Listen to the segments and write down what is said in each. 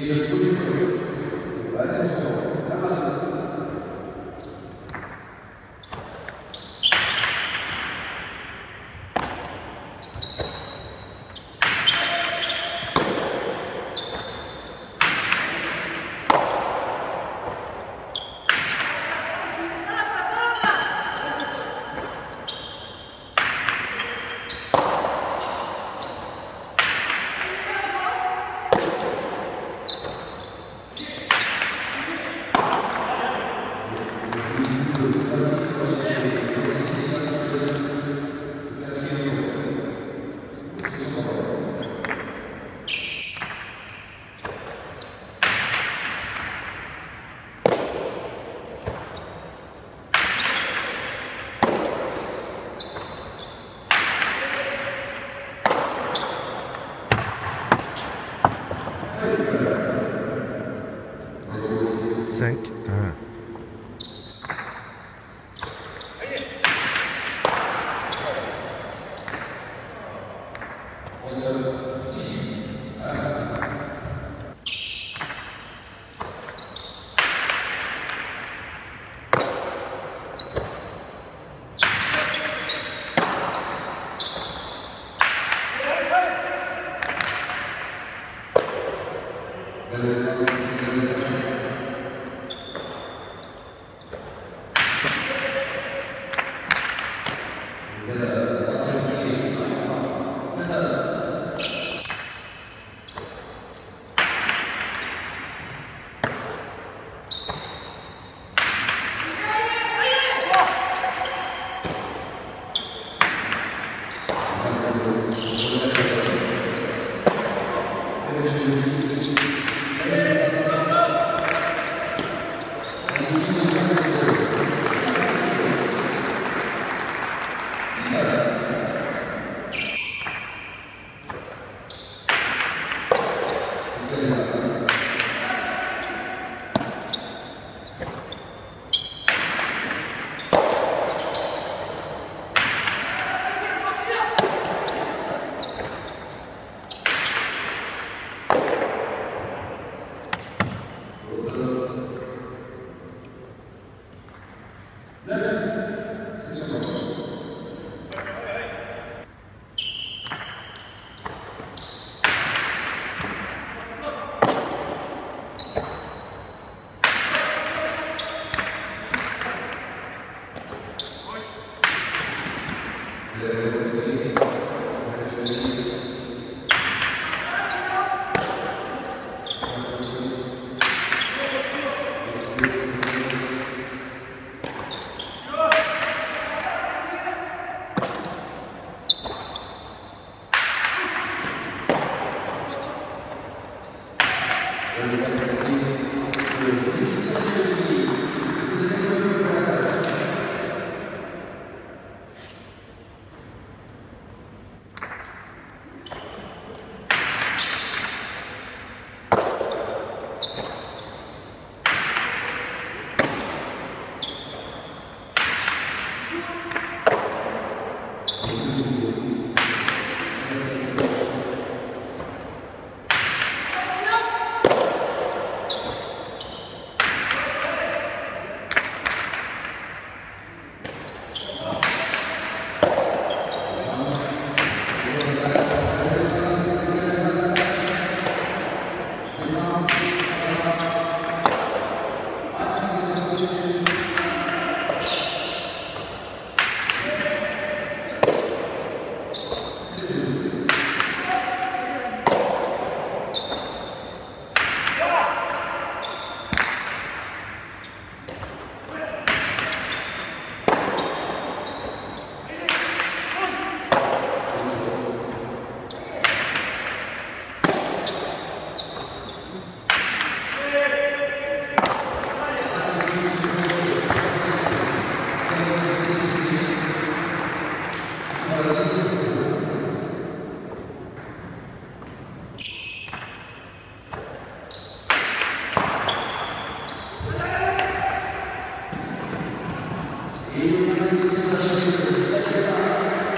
Ele cuida de mim. Vai, Senhor.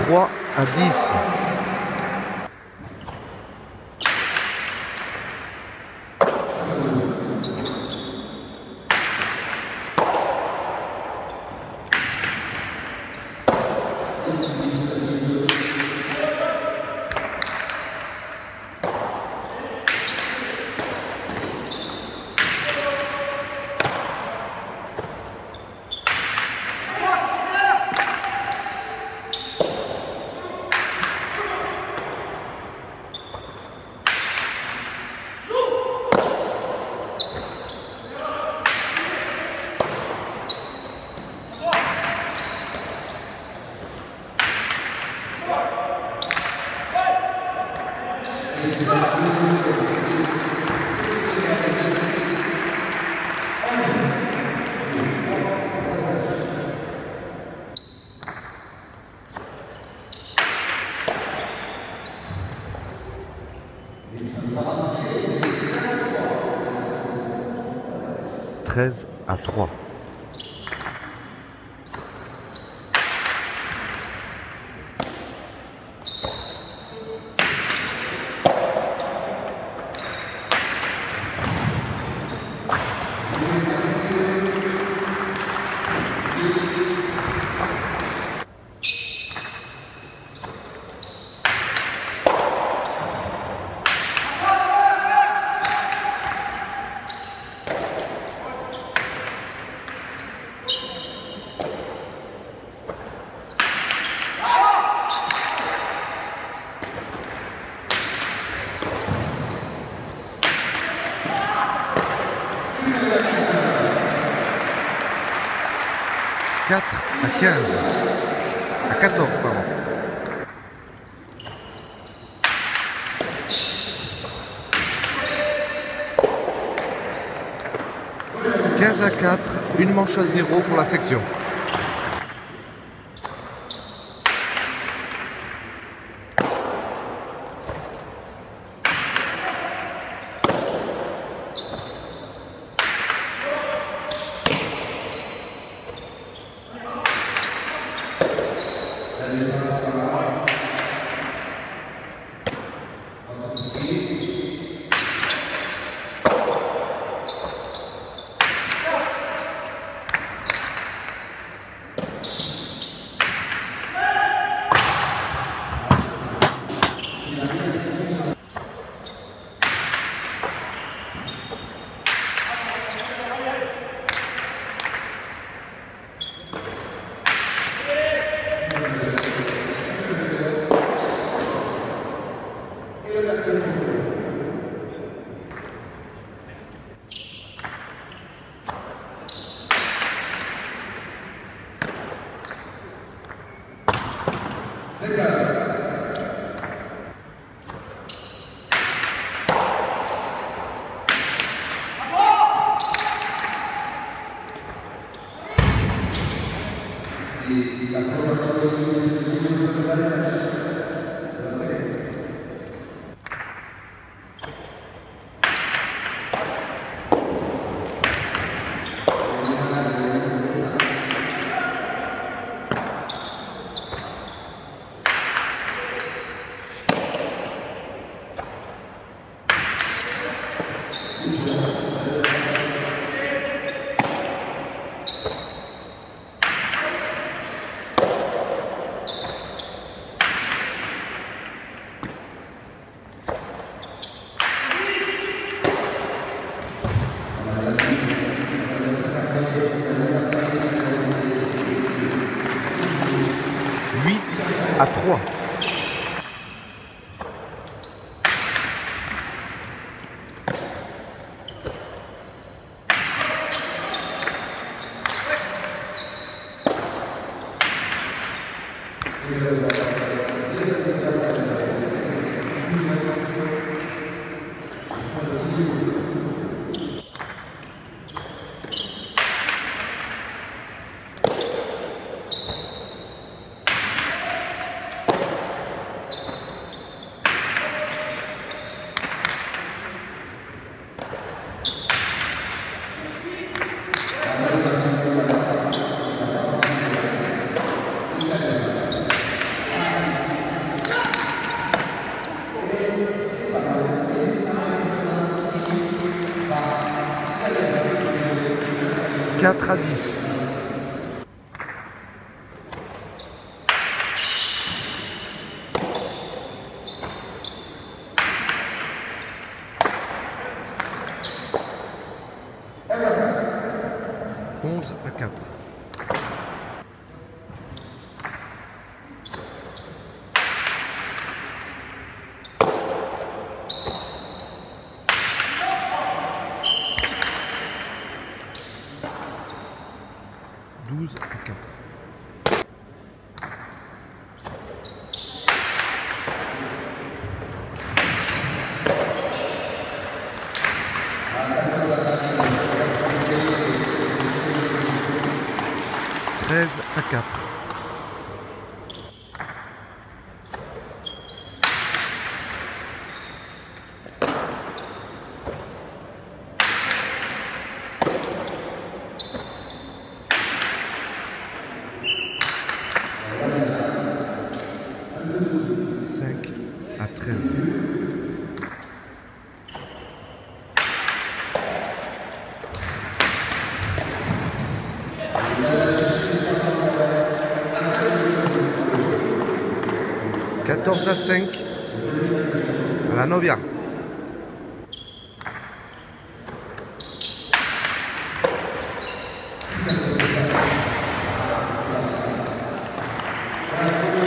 3 à 10. ですけど。15 à 4, une manche à zéro pour la section. y, y la cosa que se mundo dice que no son enfermedades la sé. 12 à 4. 14 à 5 à la Novia.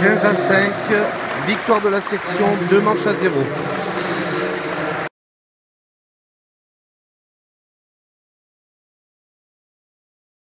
à 5, victoire de la section, 2 manches à zéro.